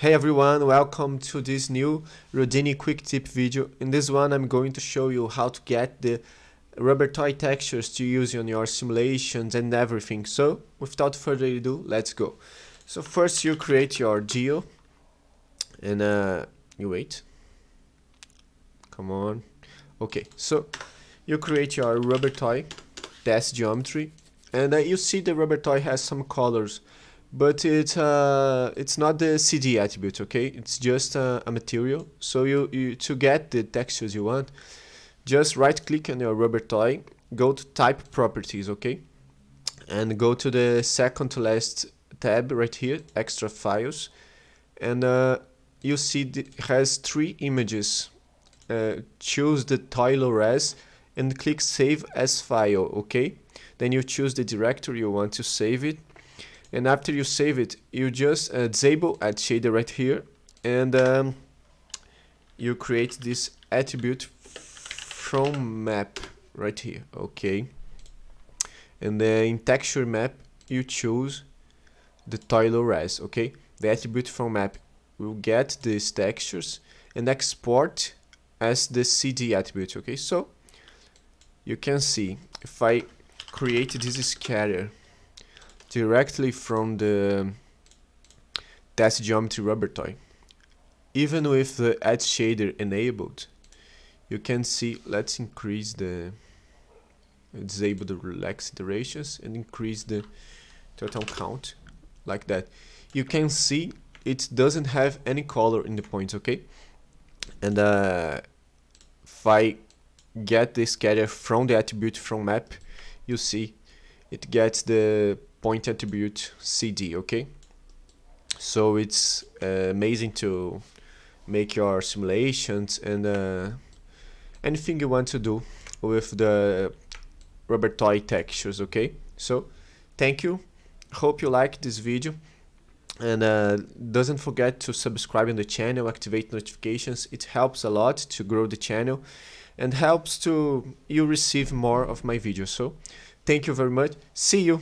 Hey everyone, welcome to this new Houdini quick tip video. In this one I'm going to show you how to get the rubber toy textures to use on your simulations and everything. So without further ado, let's go. So first you create your geo and uh, you wait. Come on. Okay, so you create your rubber toy test geometry and uh, you see the rubber toy has some colors but it uh, it's not the CD attribute, okay? It's just uh, a material. So you, you to get the textures you want, just right click on your rubber toy, go to type properties, okay? And go to the second to last tab right here, extra files, and uh, you see it has three images. Uh, choose the toy res and click save as file, okay? Then you choose the directory you want to save it and after you save it you just uh, disable add shader right here. And um, you create this attribute from map right here. Okay. And then in texture map you choose the low res. Okay. The attribute from map will get these textures and export as the CD attribute. Okay. So you can see if I create this scatter directly from the test geometry rubber toy. Even with the add shader enabled, you can see, let's increase the, disable the relax iterations and increase the total count like that. You can see it doesn't have any color in the points, okay? And uh, if I get the scatter from the attribute from map, you see it gets the point attribute cd okay? So it's uh, amazing to make your simulations and uh, anything you want to do with the rubber toy textures okay? So thank you. Hope you like this video. And uh, doesn't forget to subscribe in the channel activate notifications. It helps a lot to grow the channel and helps to you receive more of my videos. So thank you very much. See you